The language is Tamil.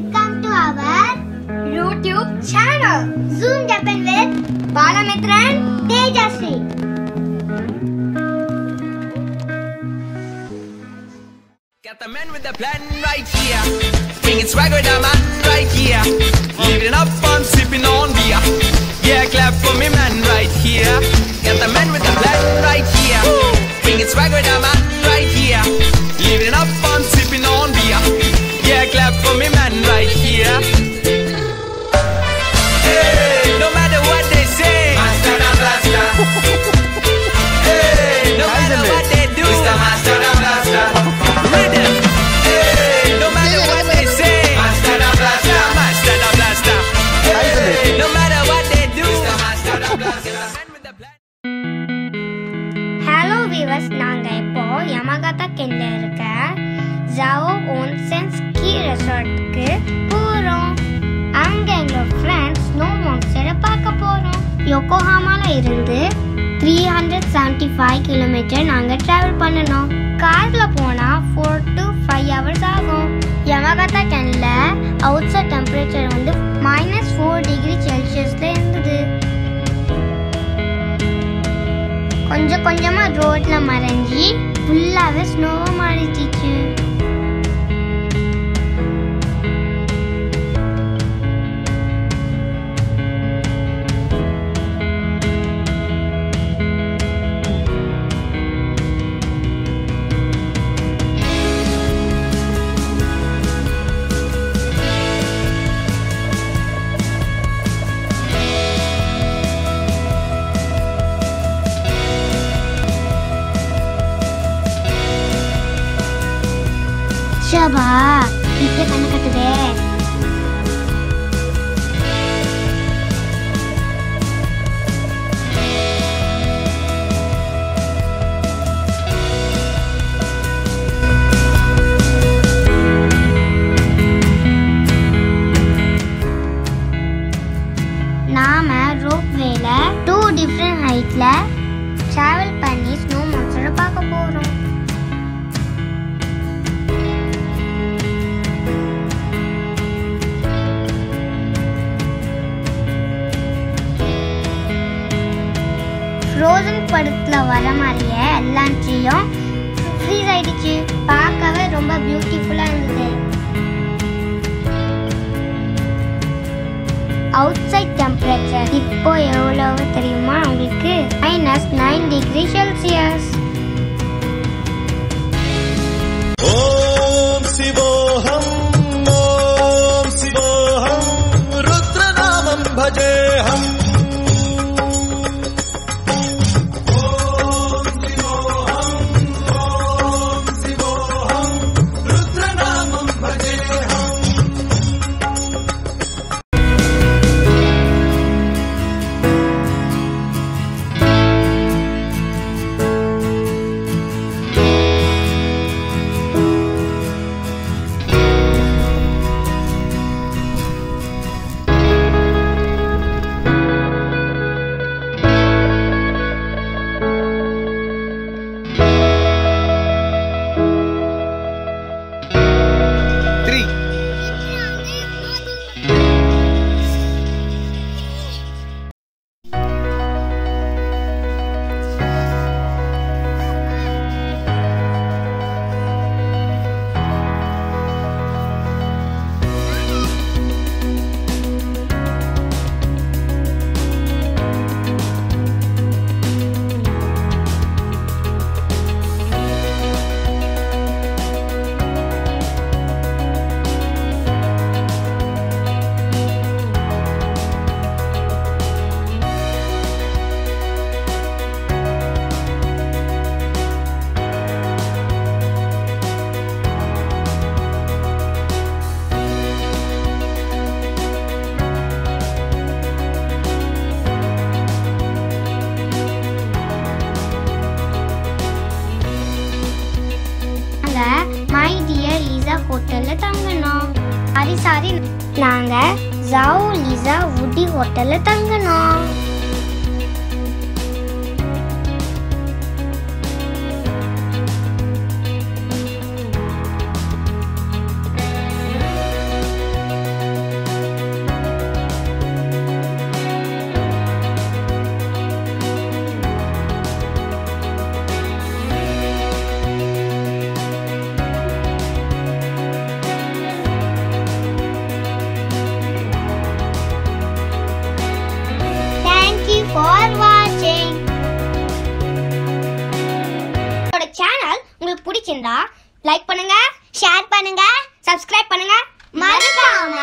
Welcome to our YouTube channel. Zoom Japan with Balamitran Tejasri. Got the man with the plan right here. Bringing swag with the man right here. Living up on sipping on beer. Yeah, clap for me, man, right here. Hello நாங்கள் இப்போ யமகதா கென்ல இருக்க ஜாவோ ஓன்சென் கீ ரெசார்ட்டுக்கு போகிறோம் அங்கே எங்களோட ஃப்ரெண்ட்ஸ் ஸ்னோ மான்ஸ்டரை பார்க்க போகிறோம் யோகோஹாமால இருந்து three hundred seventy five kilometre நாங்கள் ட்ராவல் பண்ணணும். காரில் போனால் ஃபோர் டு ஃபைவ் ஹவர்ஸ் ஆகும். யமகதா கென்ல அவுட் சைட் டெம்பரேச்சர் வந்து மைனஸ் ஃபோர் டிகிரி செல்சியஸில் கொஞ்சம் கொஞ்சமா ரோட்ல மறைஞ்சி ஃபுல்லாவே ஸ்னோவா மாறிச்சிச்சு ஷபா இப்ப கண்ணு கட்டுதே. நாம ரோப்வேல டூ டிஃப்ரெண்ட் ஹைட்ல டிராவல் பண்ணி ஸ்னோ மான்ஸ்டரை பார்க்க போறோம். ஃப்ரோசன் படத்தில் வர மாதிரியே எல்லா ட்ரீயும் ஃப்ரீஸ் ஆயிடுச்சு பார்க்கவே ரொம்ப பியூட்டிஃபுல்லாக இருந்தது. அவுட் சைட் டெம்பரேச்சர் இப்போ எவ்வளவு தெரியுமா? உங்களுக்கு மைனஸ் நைன் டிகிரி செல்சியஸ் தங்கணும். சாரி சாரி நாங்க ஜாவோ லிசா வுடி ஹோட்டல்ல தங்கணும். பிடிச்சிருந்தா லைக் பண்ணுங்க ஷேர் பண்ணுங்க சப்ஸ்கிரைப் பண்ணுங்க. மறக்காம